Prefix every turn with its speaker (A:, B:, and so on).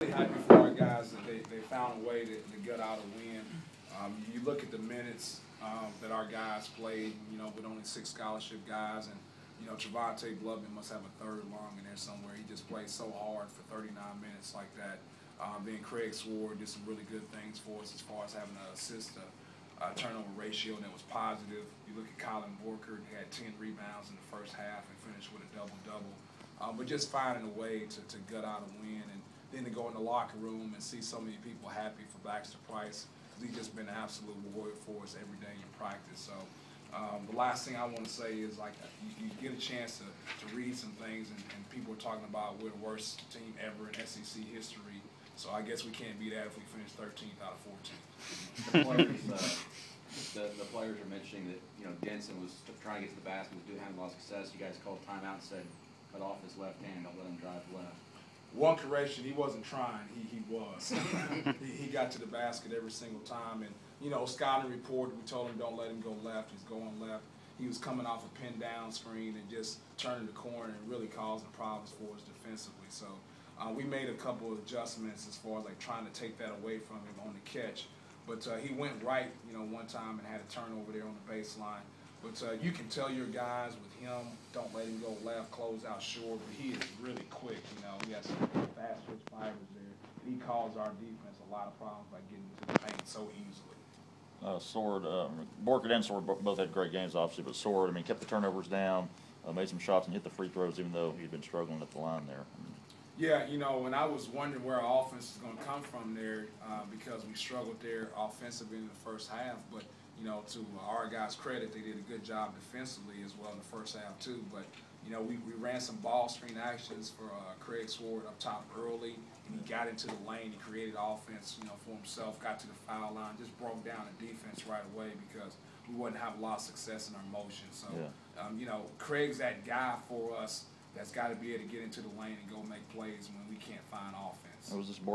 A: really happy for our guys that they, they found a way to, to gut out a win. Um, you look at the minutes um, that our guys played, you know, with only six scholarship guys, and you know, Trivante Bloodman must have a third long in there somewhere. He just played so hard for 39 minutes like that. Um, then Craig Sword did some really good things for us as far as having an assist to uh, turnover ratio that was positive. You look at Colin Borchert, he had 10 rebounds in the first half and finished with a double-double. Um, but just finding a way to, to gut out a win and then to go in the locker room and see so many people happy for Baxter Price because he's just been an absolute warrior for us every day in practice. So um, the last thing I want to say is like you, you get a chance to, to read some things and, and people are talking about we're the worst team ever in SEC history. So I guess we can't be that if we finish 13th out of 14.
B: The players, uh, the players are mentioning that, you know, Denson was trying to get to the basket, was doing having a lot of success. You guys called timeout and said, cut off his left hand, don't let him drive left.
A: One correction, he wasn't trying, he, he was. he, he got to the basket every single time, and, you know, scouting report, we told him don't let him go left, he's going left. He was coming off a pin down screen and just turning the corner and really causing problems for us defensively. So uh, we made a couple of adjustments as far as like trying to take that away from him on the catch. But uh, he went right, you know, one time and had a turnover there on the baseline. But uh, you can tell your guys with him, don't let him go left, close out short. But he is really quick, you know. He has some fast twitch fibers there. And he caused our defense a lot of problems by getting to the paint so easily.
C: Uh, Sword, um, Borchert and Sword both had great games, obviously, but Sword, I mean, kept the turnovers down, uh, made some shots and hit the free throws, even though he'd been struggling at the line there. I mean,
A: Yeah, you know, and I was wondering where our offense is going to come from there uh, because we struggled there offensively in the first half. But you know, to our guys' credit, they did a good job defensively as well in the first half too. But you know, we, we ran some ball screen actions for uh, Craig Sword up top early, and he got into the lane. He created offense, you know, for himself. Got to the foul line, just broke down the defense right away because we wouldn't have a lot of success in our motion. So,
C: Yeah.
A: um, you know, Craig's that guy for us that's got to be able to get into the lane and go make plays when we can't find offense.
C: It Was this Borchert